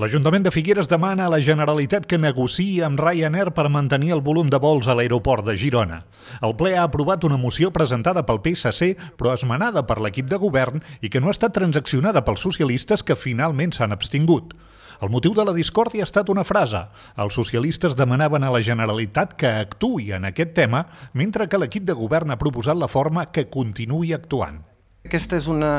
L'Ajuntament de Figueres demana a la Generalitat que negociï amb Ryanair per mantenir el volum de vols a l'aeroport de Girona. El ple ha aprovat una moció presentada pel PSC, però esmenada per l'equip de govern i que no ha estat transaccionada pels socialistes que finalment s'han abstingut. El motiu de la discòrdia ha estat una frase. Els socialistes demanaven a la Generalitat que actui en aquest tema, mentre que l'equip de govern ha proposat la forma que continuï actuant. Aquesta és una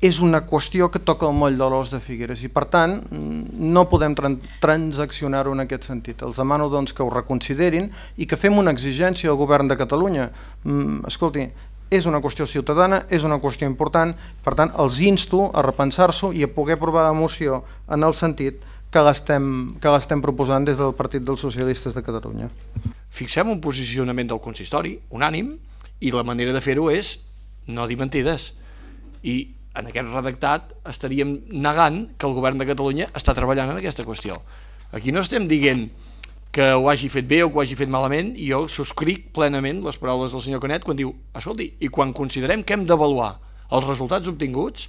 és una qüestió que toca el moll de l'os de Figueres i per tant no podem transaccionar-ho en aquest sentit. Els demano doncs, que ho reconsiderin i que fem una exigència al govern de Catalunya. Mm, escolti, és una qüestió ciutadana, és una qüestió important, per tant els insto a repensar-s'ho i a poder aprovar la moció en el sentit que l'estem proposant des del Partit dels Socialistes de Catalunya. Fixem un posicionament del consistori, unànim, i la manera de fer-ho és no dir mentides. I en aquest redactat estaríem negant que el govern de Catalunya està treballant en aquesta qüestió. Aquí no estem dient que ho hagi fet bé o que ho hagi fet malament, i jo subscric plenament les paraules del senyor Canet quan diu, escolti, i quan considerem que hem d'avaluar els resultats obtinguts,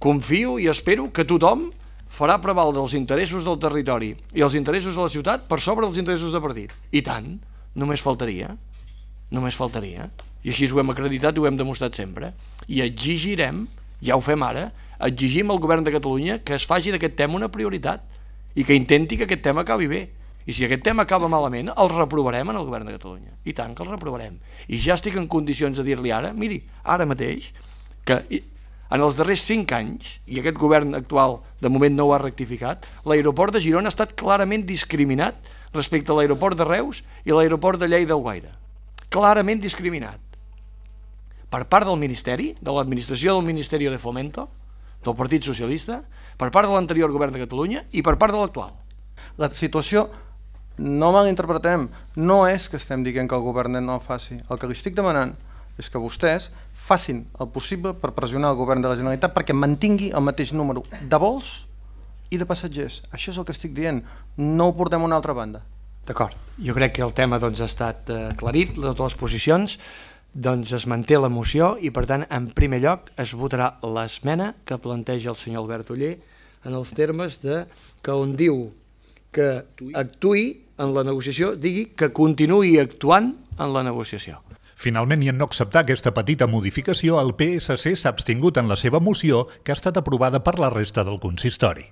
confio i espero que tothom farà prevaldre els interessos del territori i els interessos de la ciutat per sobre dels interessos de partit. I tant, només faltaria, només faltaria. I així ho hem acreditat i ho hem demostrat sempre. I exigirem ja ho fem ara, exigim al govern de Catalunya que es faci d'aquest tema una prioritat i que intenti que aquest tema acabi bé. I si aquest tema acaba malament, el reprovarem en el govern de Catalunya. I tant que el reprovarem. I ja estic en condicions de dir-li ara, miri, ara mateix, que en els darrers cinc anys, i aquest govern actual de moment no ho ha rectificat, l'aeroport de Girona ha estat clarament discriminat respecte a l'aeroport de Reus i l'aeroport de Lleida del Guaire. Clarament discriminat per part del Ministeri, de l'administració del Ministeri de Fomento, del Partit Socialista, per part de l'anterior govern de Catalunya i per part de l'actual. La situació, no malinterpretem, no és que estem dient que el govern no el faci. El que li estic demanant és que vostès facin el possible per pressionar el govern de la Generalitat perquè mantingui el mateix número de vols i de passatgers. Això és el que estic dient, no ho portem a una altra banda. D'acord, jo crec que el tema doncs, ha estat eh, aclarit, totes les posicions, doncs es manté la moció i per tant en primer lloc es votarà l'esmena que planteja el senyor Albert Uller en els termes de que on diu que actui en la negociació, digui que continuï actuant en la negociació. Finalment, i en no acceptar aquesta petita modificació, el PSC s'ha abstingut en la seva moció que ha estat aprovada per la resta del consistori.